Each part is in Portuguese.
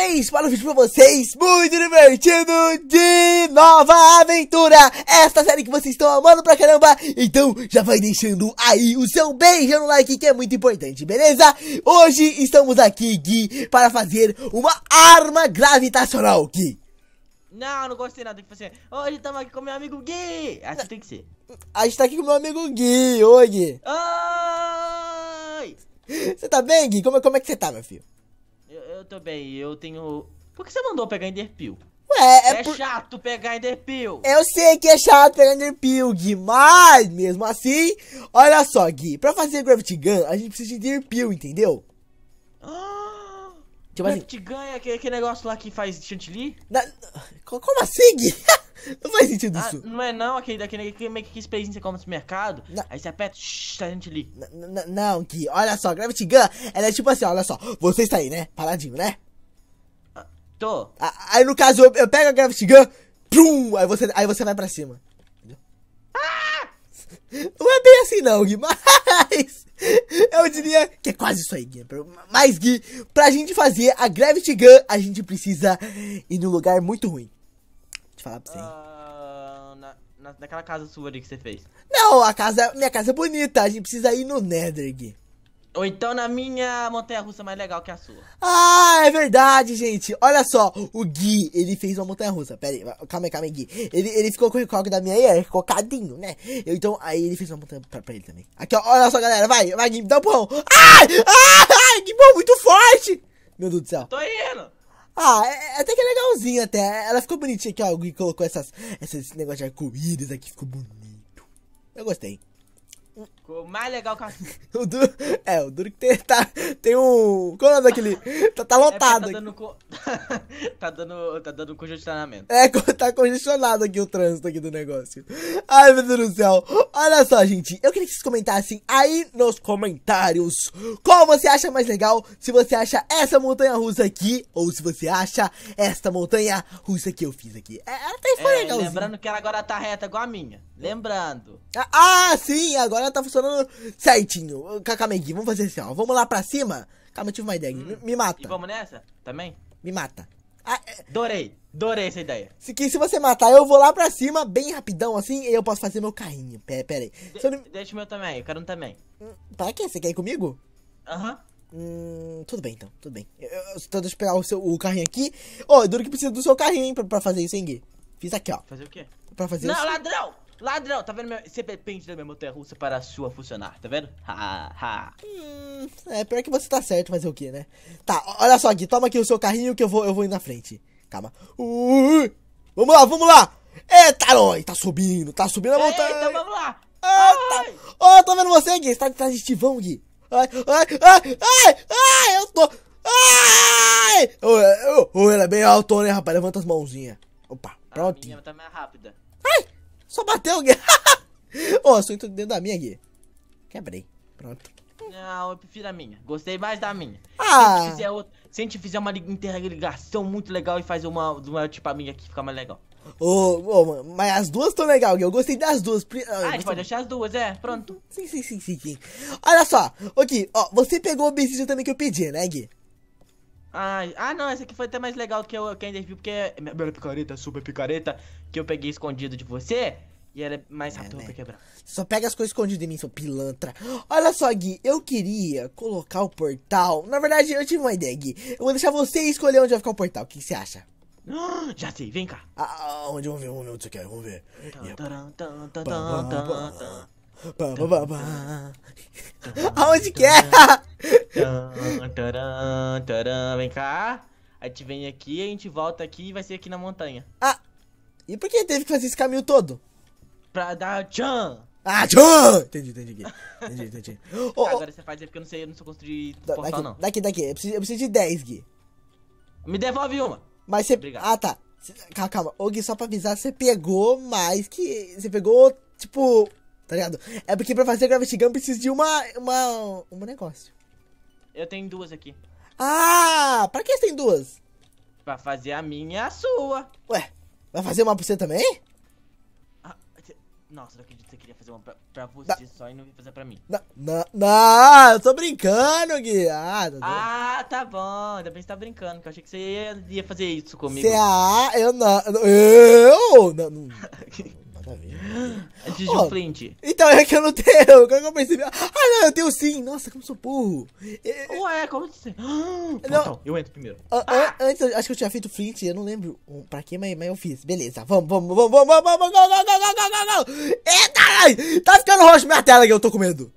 vez para um vídeo pra vocês muito divertido de nova aventura. Esta série que vocês estão amando pra caramba. Então já vai deixando aí o seu beijo no like que é muito importante, beleza? Hoje estamos aqui, Gui, para fazer uma arma gravitacional, Gui. Não, não gostei nada. Tem que fazer. Hoje estamos aqui com meu amigo Gui. Assim tem que ser. A gente tá aqui com meu amigo Gui. Oi, Gui. Oi! Você tá bem, Gui? Como, como é que você tá, meu filho? Tô bem, eu tenho. Por que você mandou pegar Enderpeel? Ué, É, é por... chato pegar Enderpeel. Eu sei que é chato pegar Enderpeel, Gui, mas mesmo assim, olha só, Gui, pra fazer Gravity Gun, a gente precisa de Enderpeel, entendeu? Ah, Tipo assim, te ganha aquele, aquele negócio lá que faz chantilly? na- co- como assim, Gui? Não faz sentido Ah, isso. não é não, aquele daquele aquele meio que que você compra no mercado. Aí você aperta, shh, tá. N- n- Não, Gui, olha só, Gravity Gun, ela é tipo assim, olha só, você está aí, né, paradinho, né? Tô. A- Aí no caso, eu, eu pego a Gravity Gun, prum, aí você, aí você vai pra cima. Não é bem assim não, Gui, mas eu diria que é quase isso aí, Gui. Mas, Gui, pra gente fazer a Gravity Gun, a gente precisa ir num lugar muito ruim. Eu falar pra você. Ah, na, na- naquela casa sua ali que você fez. Não, a casa, minha casa é bonita, a gente precisa ir no Gui. Ou então na minha montanha russa mais legal que a sua. Ah, é verdade, gente. Olha só, o Gui, ele fez uma montanha russa. Pera aí, calma aí, calma aí, Gui. Ele, ele ficou com o recalque da minha aí, ele ficou cadinho, né? Eu, então, aí ele fez uma montanha pra, pra ele também. Aqui, ó, olha só, galera, vai, vai, Gui, me dá um pão. Ai, ai, ai, que muito forte. Meu Deus do céu. Tô indo! Ah, é, é até que é legalzinho até. Ela ficou bonitinha aqui, ó. Gui colocou essas, esses negócios de arco-íris aqui, ficou bonito. Eu gostei. Ficou mais legal que a. O duro, é, o duro que tem, tá, tem um, qual é daquele? Tá, tá É porque lotado tá aqui. dando, co... tá dando, tá dando congestionamento. É, tá congestionado aqui o trânsito aqui do negócio. Ai, meu Deus do céu. Olha só, gente. Eu queria que vocês comentassem aí nos comentários qual você acha mais legal. Se você acha essa montanha russa aqui ou se você acha esta montanha russa que eu fiz aqui. É, até foi É, legalzinho. lembrando que ela agora tá reta igual a minha. Lembrando. Ah, ah, sim. Agora tá funcionando certinho. Gui, Vamos fazer assim, ó. Vamos lá pra cima. Calma, eu tive uma ideia. Gui. Me, me E mata. vamos nessa? Também? Me mata. Ah, é, Adorei. Adorei essa ideia. Se, que se você matar, eu vou lá pra cima, bem rapidão, assim, e eu posso fazer meu carrinho. Pera, pera aí. De eu não- Deixa o meu também, eu quero um também. Pra quê? Você quer ir comigo? Aham. Hum, tudo bem, então, tudo bem. Eu, eu, então deixa eu pegar o, seu, o carrinho aqui. Ô, duro que precisa do seu carrinho, hein, pra, pra fazer isso, hein, Gui? Fiz aqui, ó. Fazer o quê? Pra fazer Não, isso. ladrão! Ladrão! Tá vendo? Meu... Você depende da minha montanha russa para a sua funcionar, tá vendo? Ha, ha. Hum, é, pior que você tá certo, fazer o quê, né? Tá, olha só, Gui, toma aqui o seu carrinho que eu vou, eu vou ir na frente. Calma. Ui, vamos lá, vamos lá! Eita, nós! Tá subindo, tá subindo a montanha! Eita, vamos lá! Tá. Ó, tô vendo você, Gui. Você tá atrás de estivão, Gui. Ai, ai, ai, ai, ai, eu tô. Ai! Ô, ô, ô, ela é bem alto, né, rapaz? Levanta as mãozinhas. Opa, A prontinho. minha tá mais rápida. Só bateu, Gui. Ô, oh, sou dentro da minha, Gui. Quebrei. Pronto. Não, eu prefiro a minha. Gostei mais da minha. Se a Ah, gente fizer, outra- se a gente fizer uma li- interligação muito legal e fazer uma, uma tipo a minha aqui, fica mais legal. ô, ô, mano, mas as duas estão legal, Gui. Eu gostei das duas. Ah, a gente gostei- pode deixar as duas, é, pronto. Sim, sim, sim, sim, sim. Olha só, ô, Gui, ó, você pegou o benefício também que eu pedi, né, Gui? Ah, ah, não, essa aqui foi até mais legal que eu que ainda vi, porque é minha minha picareta, super picareta, que eu peguei escondido de você, e era mais rápido né? pra quebrar. Só pega as coisas escondidas de mim, seu pilantra. Olha só, Gui, eu queria colocar o portal. Na verdade, eu tive uma ideia, Gui. Eu vou deixar você escolher onde vai ficar o portal. O que você acha? Ah, Já sei, vem cá. Ah, onde? Vamos ver, vamos ver onde você quer, vamos ver. Aonde que é? Vem cá. A gente vem aqui, a gente volta aqui e vai ser aqui na montanha. Ah, e por que teve que fazer esse caminho todo? Pra dar tchan. Ah, tchau! Entendi, entendi, Gui. Entendi, entendi. Ô, Agora você faz aí porque eu não sei, eu não sou construir da- portal daqui, não. daqui, daqui. Eu preciso, eu preciso de 10, Gui. Me devolve uma. Mas você. Obrigado. Ah, tá. Calma, calma. Ô, Gui, só pra avisar, você pegou mais que. Você pegou, tipo. Tá ligado? É porque pra fazer Gravity Gun precisa de uma. uma. um negócio. Eu tenho duas aqui. Ah! Pra que você tem duas? Pra fazer a minha e a sua. Ué, vai fazer uma pra você também? Ah, Nossa, não acredito que você queria fazer uma pra, pra você só e não fazer pra mim. Não, não, não, eu tô brincando, Gui. Ah, tá. Ah, tá bom. Ainda bem que você tá brincando, porque eu achei que você ia, ia fazer isso comigo. Você, ah, eu não. Eu? Não, não. Nada a ver. Antes de Ó, um flint. Então é que eu não tenho. Como que eu percebi? Ah, não, eu tenho sim. Nossa, como sou burro. É, Ué, como você... Não. Não, eu entro primeiro. a- a- Antes, eu acho que eu tinha feito flint, eu não lembro um, pra quê, mas, mas eu fiz. Beleza, vamos, vamos, vamos, vamos, vamos, vamos, go, go, go, go, go, go, go. Eita, ai, tá ficando roxo minha tela aqui, eu tô com medo.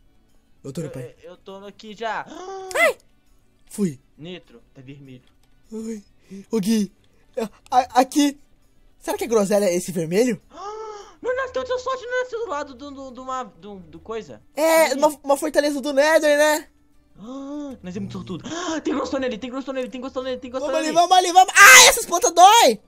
Eu tô no Eu, pai. eu tô aqui já. Fui. Nitro, tá vermelho. Ai, ô Gui, aqui, será que é groselha esse vermelho? Não nasceu teu sorte, não nasceu do lado do, do, do, uma, do, do coisa. É, uma, uma fortaleza do Nether, né? Ah, nós é muito sortudo. Ah, tem glowstone ali, tem glowstone ali, tem glowstone ali, tem glowstone Vamos ali, vamos ali, vamos. Ah, essas pontas dói!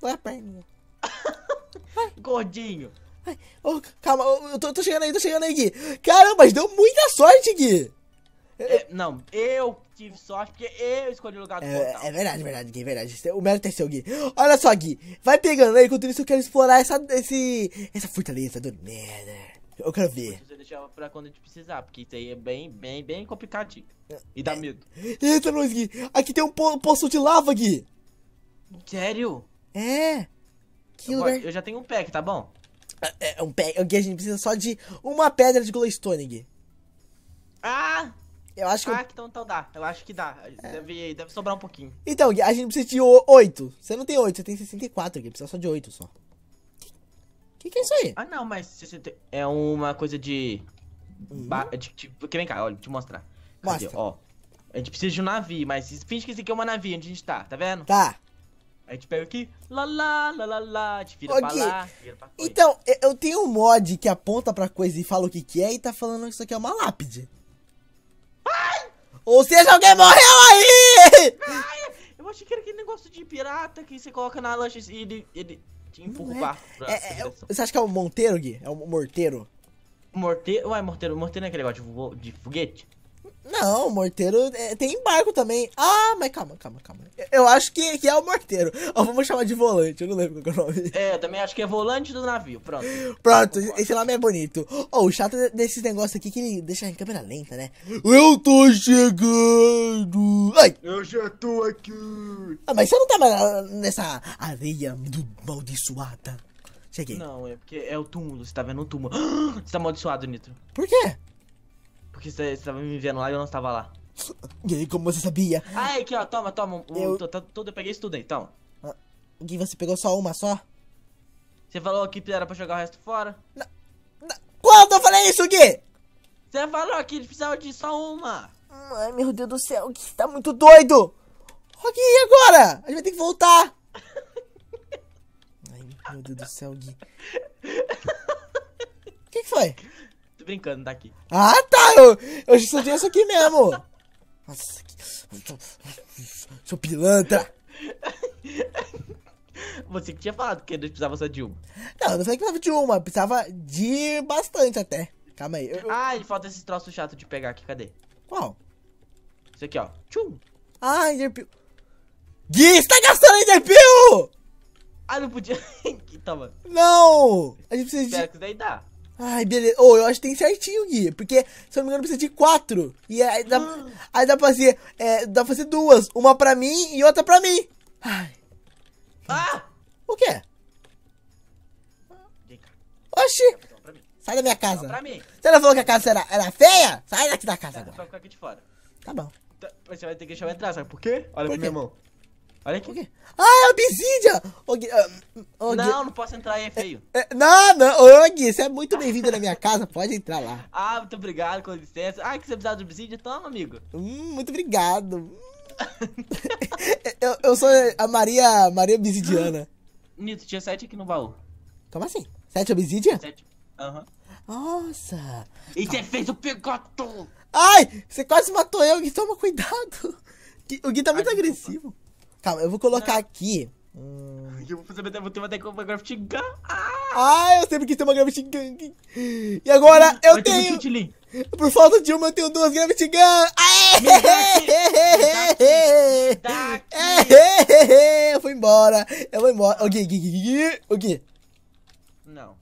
Dói a perna. Gordinho. Ai, ô, calma, eu tô, tô chegando aí, tô chegando aí, Gui. Caramba, mas deu muita sorte, Gui. É, não, eu tive sorte porque eu escolhi o lugar do portal. É, é verdade, verdade, Gui, verdade. O mérito é seu, Gui. Olha só, Gui. Vai pegando aí, enquanto isso eu quero explorar essa, esse, essa fortaleza do Nether. Eu quero ver. Você deixava pra quando a gente precisar, porque isso aí é bem, bem, bem complicadinho. E dá medo. Eita, nós, Gui. Aqui tem um po poço de lava, Gui. Sério? É. Que Eu, lugar. eu já tenho um pack, tá bom? É, é um pé. Gui, a gente precisa só de uma pedra de glowstone, Gui. Ah! Eu acho que. eu- Ah, então, então dá. Eu acho que dá. Deve, deve sobrar um pouquinho. Então, a gente precisa de o- oito. Você não tem oito, você tem 64, Gui. Precisa só de oito só. Que que é isso aí? Ah, não, mas 60 é uma coisa de. ba- de, de porque vem cá, olha, te mostrar. Cadê? Mostra. Ó. A gente precisa de um navio, mas finge que esse aqui é uma navio onde a gente tá, tá vendo? Tá. A gente pega aqui, lá lá, lá lá lá, a gente vira Ô, pra lá, vira pra coisa. Então, eu- eu tenho um mod que aponta pra coisa e fala o que que é e tá falando que isso aqui é uma lápide. Ou seja, alguém morreu aí! Ai, eu achei que era aquele negócio de pirata que você coloca na lancha e ele, ele te empurra o é. barco pra É, essa é, direção. você acha que é um monteiro, Gui? É um morteiro? Morteiro, ué, morteiro, morteiro não é aquele negócio de, de foguete? Não, morteiro é, tem barco também. Ah, mas calma, calma, calma. Eu, acho que, que é o morteiro. Ó, vamos chamar de volante, eu não lembro qual é o nome. É, eu também acho que é volante do navio, pronto. Pronto, esse nome é bonito. Oh, o chato desses negócios aqui é que ele deixa em câmera lenta, né? Eu tô chegando! Ai! Eu já tô aqui. Ah, mas você não tá mais nessa areia do maldiçoada. Cheguei. Não, é porque é o túmulo, você tá vendo o túmulo. Você tá amaldiçoado, Nitro. Por quê? Porque você, você tava me vendo lá e eu não estava lá. E aí, como você sabia? Ah, aqui ó, toma, toma. Eu- to- to- Tudo, eu peguei isso tudo aí, toma. Gui, você pegou só uma só? Você falou que era pra jogar o resto fora? Na- Quando eu falei isso, Gui? Você falou que precisava de só uma. Ai, meu Deus do céu, Gui, você tá muito doido! Gui, e agora? A gente vai ter que voltar. Ai, meu Deus do céu, Gui. O que, que foi? Tô brincando, daqui. Ah, tá! Eu, eu estudei isso aqui mesmo! Nossa, que... Sou, sou pilantra! Você que tinha falado que precisava só de uma. Não, eu não falei que precisava de uma, precisava de bastante até. Calma aí. eu- Ah, e falta esse troço chato de pegar aqui, cadê? Qual? Isso aqui, ó. Tchum. Ah, Enderpeel. Gui, você tá gastando Enderpeel! Ah, não podia. Toma. Não! A gente precisa Espera de... que isso daí dá. Ai, beleza. Ô, eu acho que tem certinho, Gui. Porque, se eu não me engano, precisa de quatro. E aí dá, aí dá pra fazer... É, dá pra fazer duas. Uma pra mim e outra pra mim. Ai, Ah! o quê? Vem cá. Oxi! Sai da minha casa. pra mim. Você não falou que a casa era, era feia? Sai daqui da casa Dá agora. ficar aqui de fora. Tá bom. Tá, Mas você vai ter que deixar eu entrar, sabe por quê? Olha Por pra minha mão. Olha aqui. O quê? Ah, é Gui, ah, Não, não posso entrar aí, é feio. É, não, não, ô Gui, você é muito bem-vindo na minha casa, pode entrar lá. Ah, muito obrigado, com licença. Ah, que você precisava de obsidian? Toma, amigo. Hum, muito obrigado. Eu, eu sou a Maria, Maria Obsidiana. Nito, tinha sete aqui no baú. Como assim? Sete obsidian? Sete. Aham. Nossa. E você fez o pegoto! Ai, você quase matou eu, Gui, toma cuidado. O Gui tá muito Ai, desculpa. Calma, eu vou colocar aqui. Hum. Eu vou fazer, vou ter uma ter uma Graft Gun. Ah! Ah, eu sempre quis ter uma Gravity Gun. E agora eu um tenho... Lin. Por falta de uma, eu tenho duas Gravity Gun. Aê! Eu fui embora. Eu vou embora. O Gui, Gui, Gui, Gui. O Gui. Não.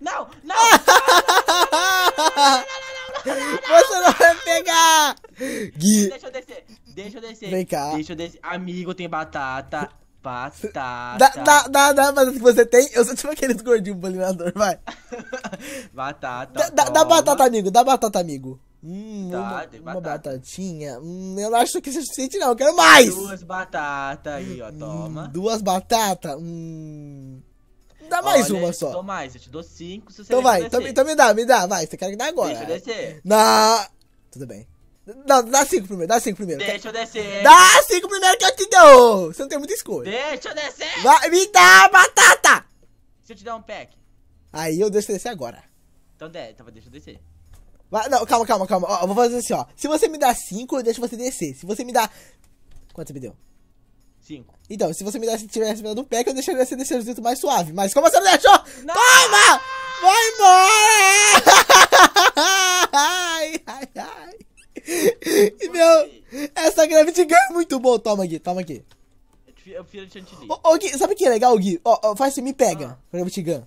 Não, não! Você não vai pegar! Gui, Deixa eu descer. Deixa eu descer. Vem cá. Deixa eu descer. Amigo, tem batata. Batata. dá, dá, dá, dá, mas o que você tem? Eu sou tipo aqueles gordinhos bolinador, vai. batata. Dá, dá, toma. batata, amigo, dá batata, amigo. Hum, Tá, uma, tem uma batata. batatinha. Hum, eu não acho que isso é suficiente, não. Eu quero mais! Duas batatas aí, ó. Hum, Toma. duas batatas. Hum. Dá mais Olha, uma só. dou mais, eu te dou cinco se você Então vai, então, então me dá, me dá, vai. Você quer que dá agora? Deixa eu descer. Na. Tudo bem. Não, dá cinco primeiro, dá cinco primeiro. Deixa eu descer. Dá cinco primeiro que eu te dou! Você não tem muita escolha. Deixa eu descer. Vai, me dá a batata! Se eu te der um pack. Aí eu deixo descer agora. Então, de, então deixa eu descer. Vai, não, calma, calma, calma. Ó, eu vou fazer assim, ó. Se você me dá cinco, eu deixo você descer. Se você me dá. Quanto você me deu? Cinco. Então, se você me dá, se tivesse me dado um pack, eu deixaria você descer o jeito mais suave. Mas como você não deixou? Não! Toma! Vai embora! Ai, ai, ai. E, Meu, essa Gravity Gun é muito boa. Toma aqui, toma aqui. Eu te- Eu fiz a chantilly. Ô, ô, Gui, sabe o que é legal, Gui? Ó, ó, faz assim, me pega. Ah. Gravity Gun.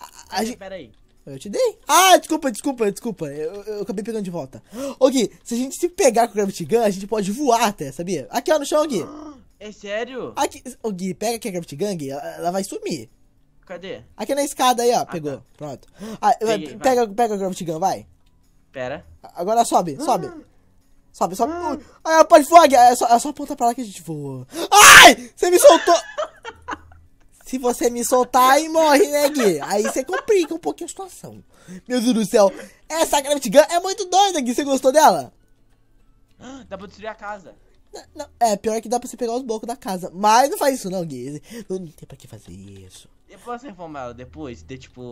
A, a gente- Pera aí. Eu te dei. Ah, desculpa, desculpa, desculpa. Eu, eu acabei pegando de volta. Ô, Gui, se a gente se pegar com o Gravity Gun, a gente pode voar até, sabia? Aqui, ó, no chão, Gui. É sério? Aqui, ô, Gui, pega aqui a Gravity Gun, Gui. Ela, ela vai sumir. Cadê? Aqui na escada aí, ó. Pegou. tá. Pronto. Ah, Peguei, vai. pega, pega a Gravity Gun, vai. Pera. Agora sobe, sobe. Sobe, sobe. Ui, Ah, pode voar, Gui. É só, é só apontar pra lá que a gente voa. Ai! Você me soltou! Se você me soltar, aí morre, né, Gui? Aí você complica um pouquinho a situação. Meu Deus do céu. Essa Gravity Gun é muito doida, Gui. Você gostou dela? Dá pra destruir a casa. Não, não, é, pior que dá pra você pegar os blocos da casa. Mas não faz isso não, Gui. Não, não tem pra que fazer isso. Eu posso reformar ela depois? De tipo.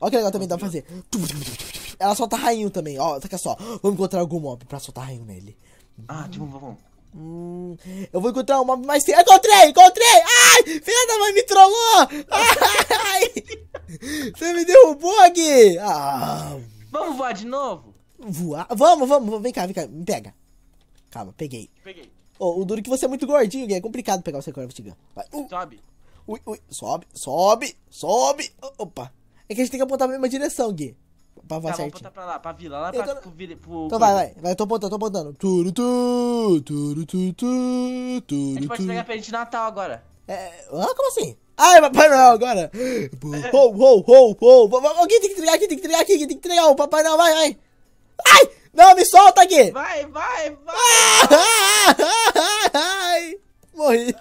Olha que legal também dá pra fazer. Ela solta rainho também. Ó, saca só. Vamos encontrar algum mob pra soltar rainho nele. Ah, tipo, vamos. Hum, eu vou encontrar um mob mais feio. Encontrei, encontrei! Ai! Filha da mãe me trollou! Ai! Você me derrubou aqui! Ah! Vamos voar de novo? Voar? Vamos, vamos. Vem cá, vem cá. Me pega. Calma, peguei. Peguei. Ô, o duro é que você é muito gordinho, Gui. É complicado pegar o seu Craft Gun. Vai. Uh, Sobe. ui, ui. Sobe, sobe, sobe. Opa. É que a gente tem que apontar pra mesma direção, Gui. Pra Tá, certinho. botar pra lá, pra vila, lá Eu pra, tô- pro, vila- pro. Então vai, vai. Vai, tô apontando, tô apontando. Turu, tu, turu, tu, tu, A turu, gente pode pegar presente de Natal agora. É, ah, como assim? Ai, Papai Noel agora. Ho, ho, ho, ho. Alguém tem que entregar aqui, tem que entregar aqui, tem que entregar o Papai Noel, vai, vai. Ai, não, me solta aqui. Vai, vai, vai! Ai, morri.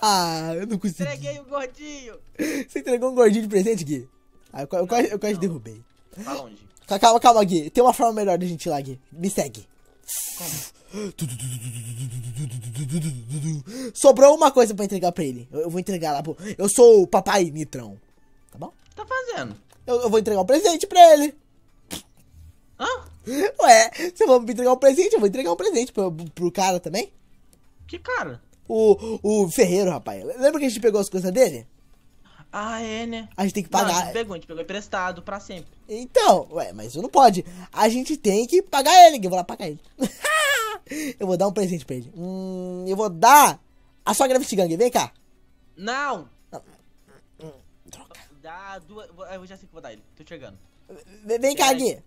Ah, eu não consegui. Entreguei o gordinho! Você entregou um gordinho de presente, Gui? Ah, eu, eu quase, eu quase derrubei. Pra longe. Calma, Calma, Gui. Tem uma forma melhor da gente ir lá, Gui. Me segue. Sobrou uma coisa pra entregar pra ele. Eu, eu vou entregar lá pro... Eu sou o papai Nitrão. Tá bom? Tá fazendo? Eu, eu vou entregar um presente pra ele. Hã? Ué, eu vou me entregar um presente, eu vou entregar um presente pro, pro cara também. Que cara? O, o ferreiro, rapaz. Lembra que a gente pegou as coisas dele? Ah, é, né? A gente tem que Não, a pagar. gente pegou, a gente pegou emprestado pra sempre. Então, ué, mas isso não pode. A gente tem que pagar ele, que eu vou lá pagar ele. eu vou dar um presente pra ele. Hum, eu vou dar a sua Gravity Gang, vem cá. Não! Droga. Dá duas. Eu já sei que vou dar ele. Tô chegando. Vem, vem cá. Gui.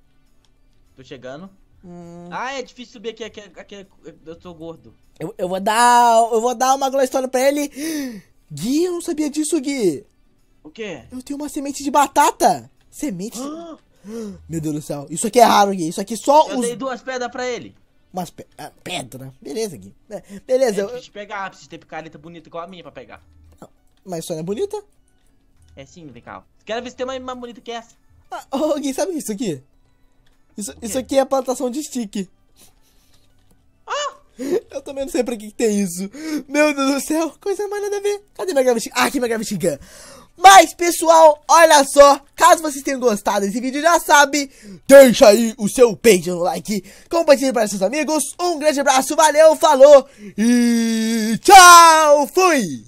Tô chegando. Hum, Ah, é difícil subir aqui, aqui, aqui. Eu tô gordo. eu, eu vou dar. Eu vou dar uma glowstone pra ele. Gui, eu não sabia disso, Gui. O quê? Eu tenho uma semente de batata. Semente? Ah, Meu Deus do céu. Isso aqui é raro, Gui. Isso aqui só Eu os. dei duas pedras pra ele. Umas pe... ah, pedra. Beleza, Gui. É, beleza, É eu- de pegar, preciso ter picareta bonita igual a minha pra pegar. mas só não é bonita? É sim, vem cá. Quero ver se tem uma mais bonita que essa. Ah, ô, Gui, sabe isso aqui? Isso, isso aqui é plantação de stick. Ah! Eu também não sei pra que, que tem isso. Meu Deus do céu, coisa mais nada a ver. Cadê minha Gravity? Ah, aqui minha Gravity Gun. Mas, pessoal, olha só. Caso vocês tenham gostado desse vídeo, já sabe, deixa aí o seu beijo no like, compartilhe para seus amigos. Um grande abraço, valeu, falou e tchau, fui!